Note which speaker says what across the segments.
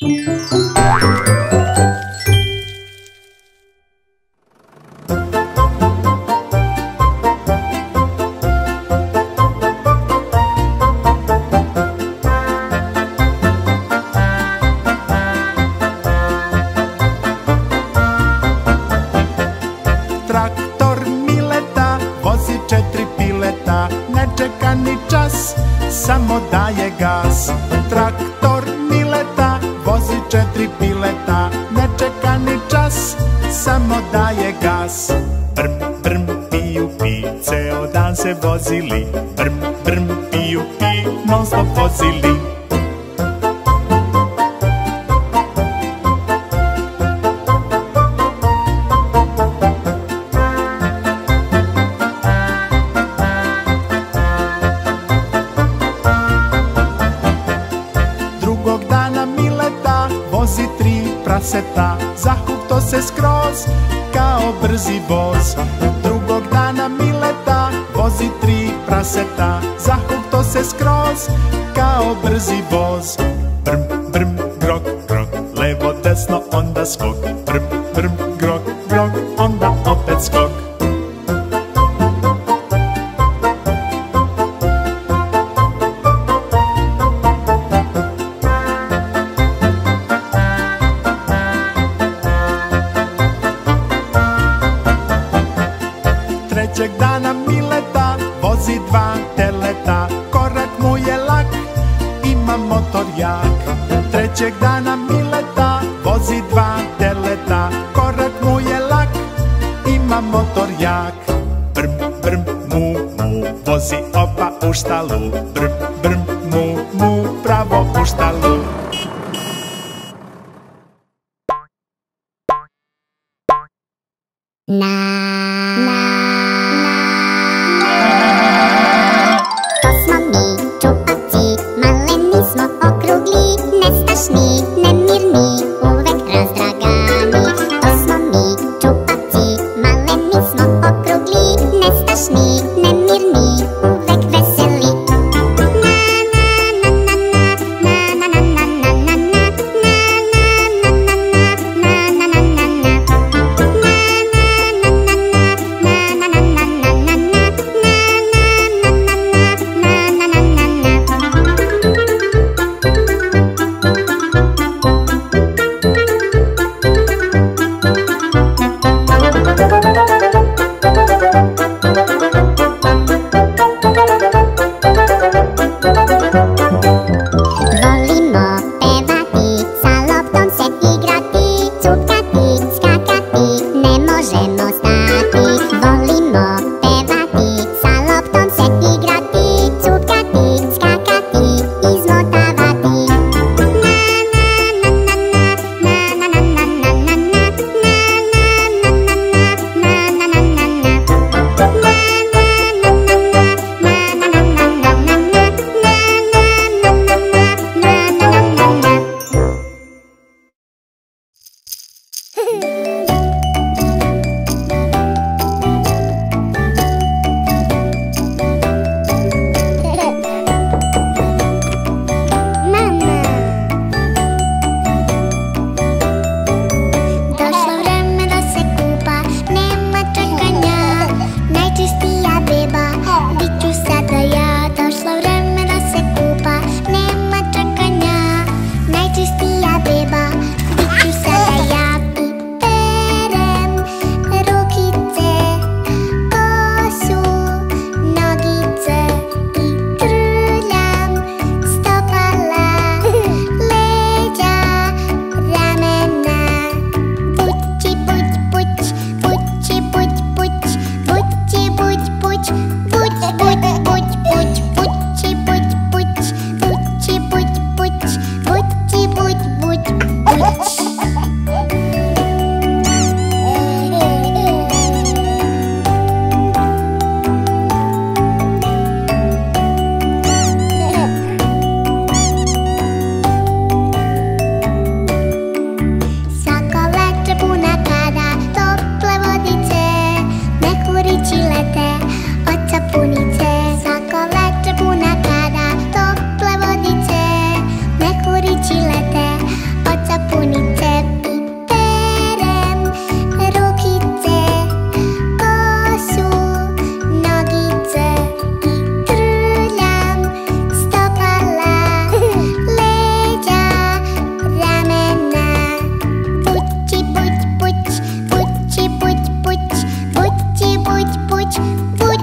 Speaker 1: Música se ta, zahukto se skroz, kao brzi voz. Drugog dana Mileta vozi tri praseta, zahukto se skroz, kao brzi voz. Brm, brm, grok, grok, levo, desno, onda skok, brm, brm, grok, grok, onda opet skok.
Speaker 2: instalou. Brum,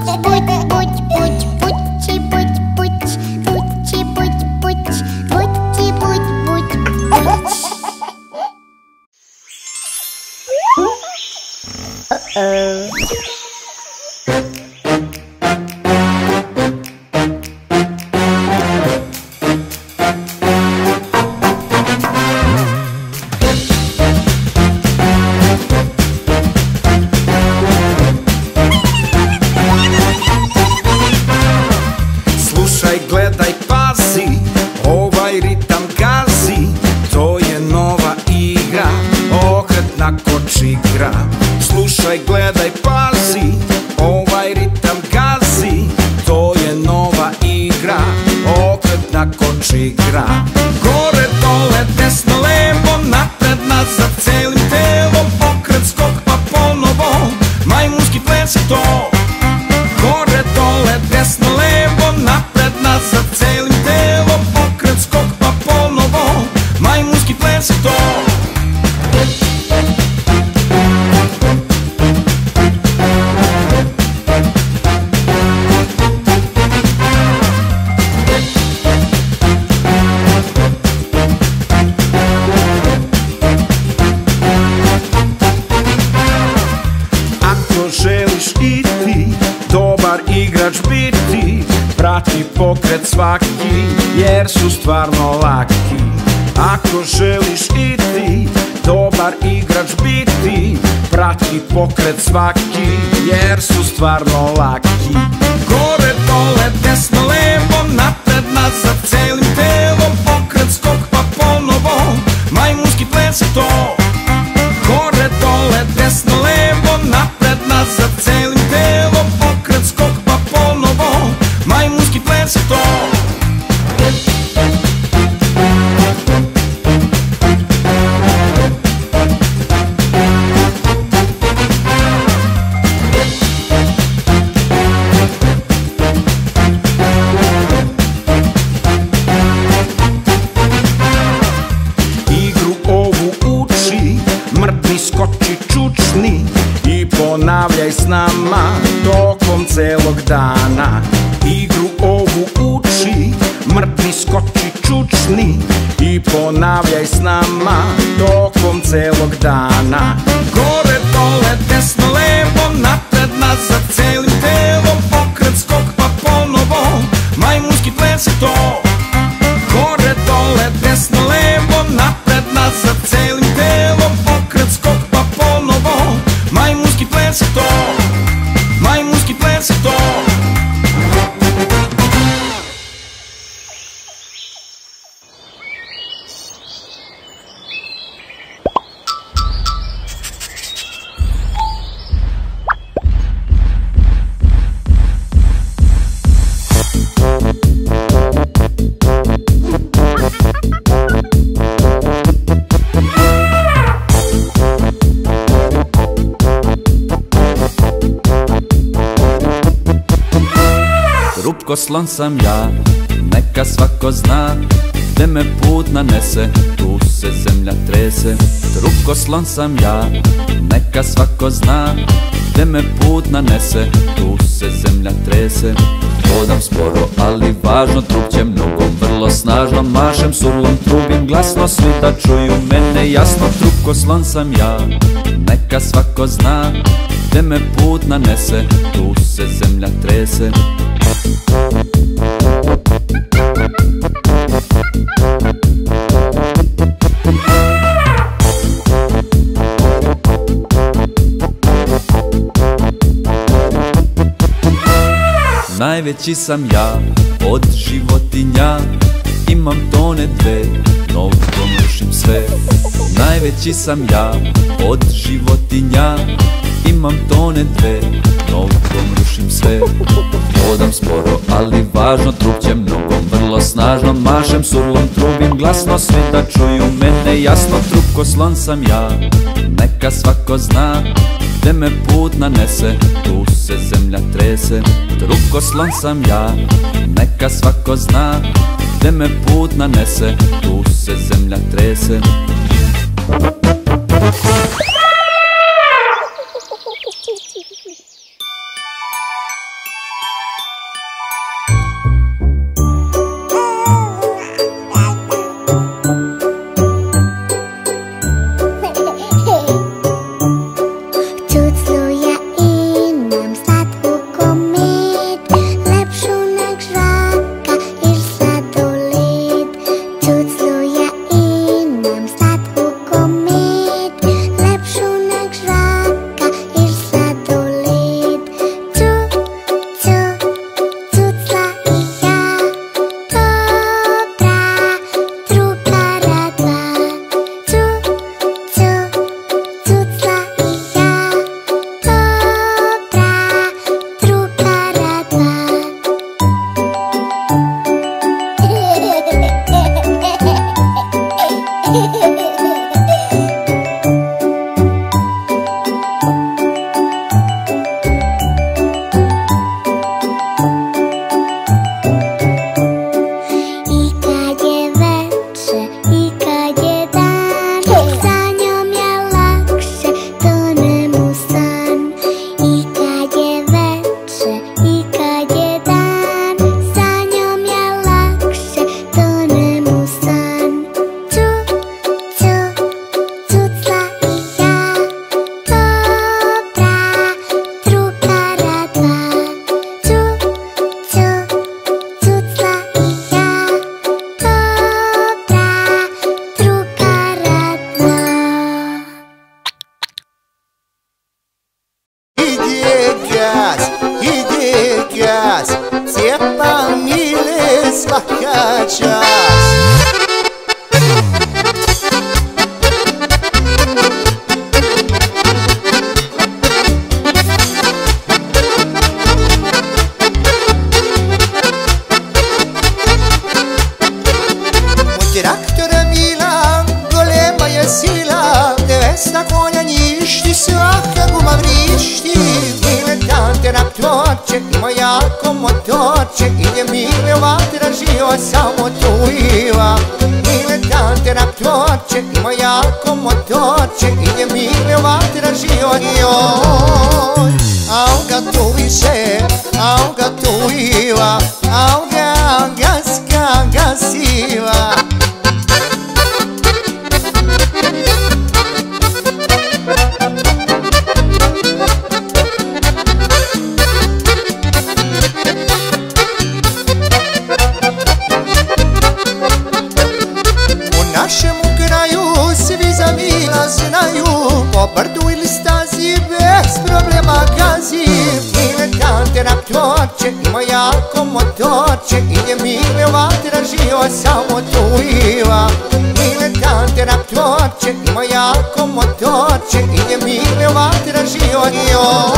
Speaker 2: Ты только
Speaker 3: Rupko slon sam ja, neka svako zna Gde me put nanese, tu se zemlja trese. Rupko slon sam ja, neka svako zna Gde me put nanese, tu se zemlja trese. Hodam sporo, ali važno, trupćem nogom vrlo snažno Mašem surlom, trubim glasno, svi da čuju mene jasno. Trupko slon sam ja, neka svako zna Gde me put nanese, tu se zemlja trese Najveći sam ja od životinja. Imam tone dve, nogom rušim sve. Najveći sam ja od životinja. Imam tone dve, nogom rušim sve. Hodam sporo, ali važno, trupćem nogom. Vrlo snažno Mašem surlom, trubim glasno, svi da čuju mene. Jasno Trupko slon sam ja, neka svako zna Gde me put nanese, tu se zemlja trese Trupko slon sam ja, neka svako zna Gde me put nanese, tu se zemlja trese
Speaker 4: Pjesna konja njišti, svaka guma vrišti. Diletante raptorče i moja komotorče Ide mile vatra živa, samo tu iva. Diletante raptorče i moja komotorče Ide mile vatra živo joj Auga tu više, auga tu iva, auga
Speaker 5: C'è
Speaker 6: chi mi mio martire, io, io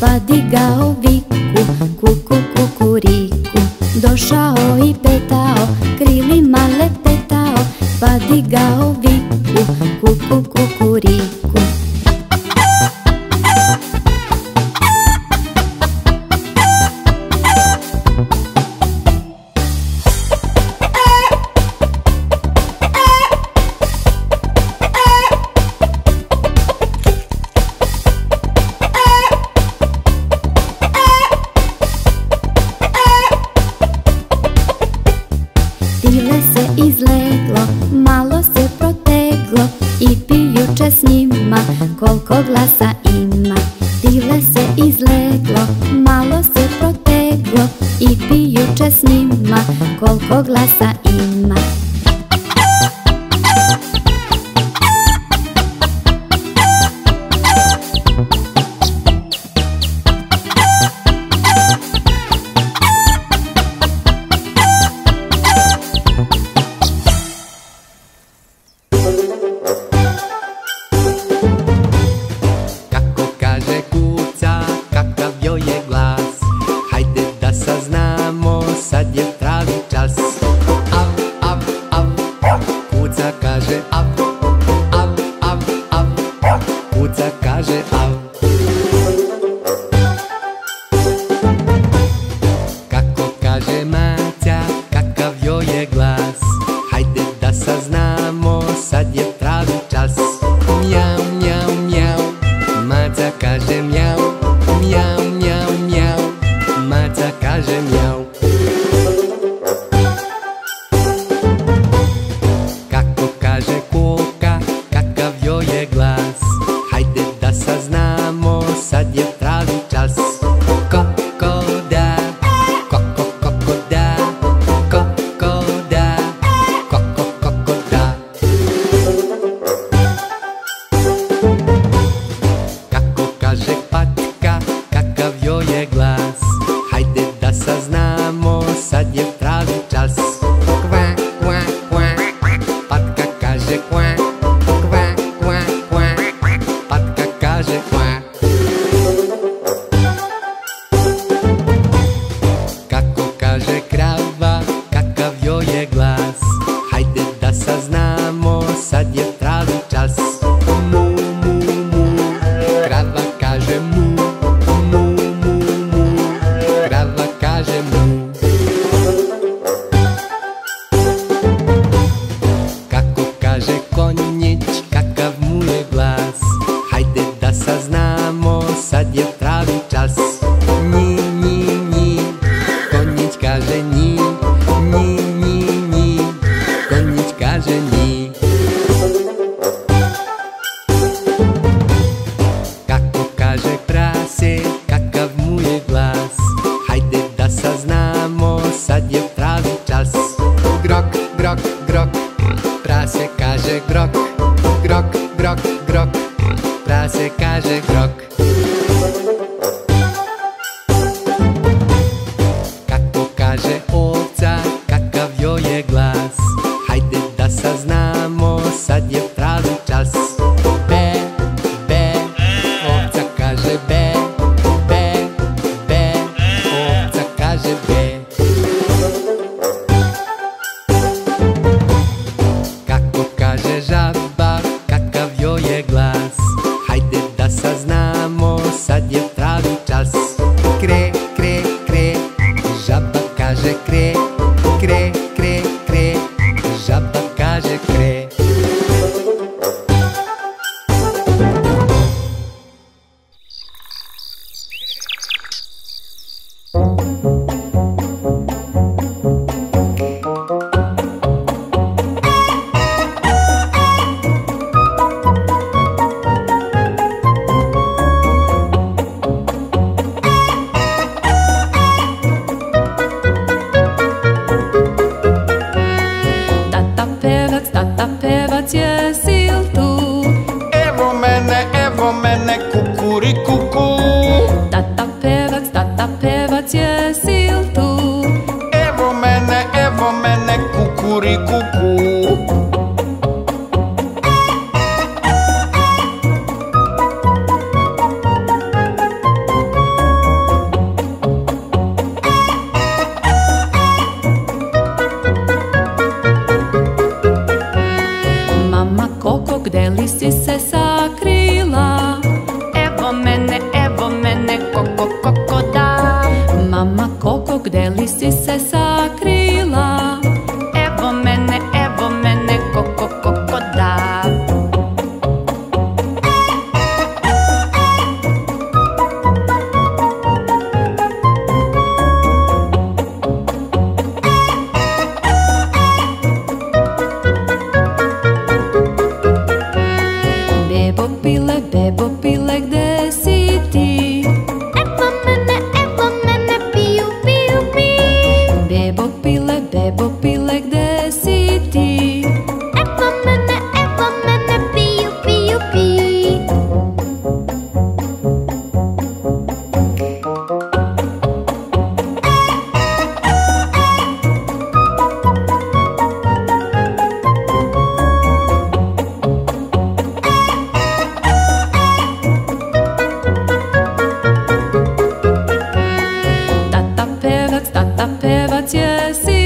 Speaker 6: fadiga alguém. them magic. Yes. si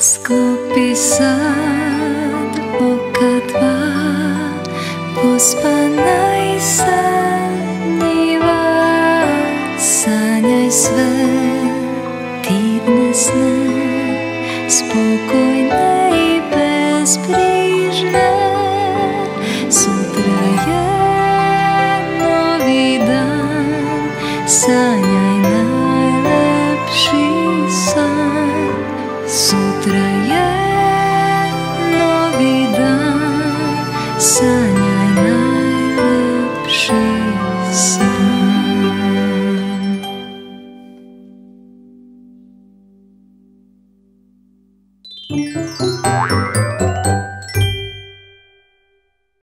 Speaker 7: Sklopi sad oka dva Pospanaj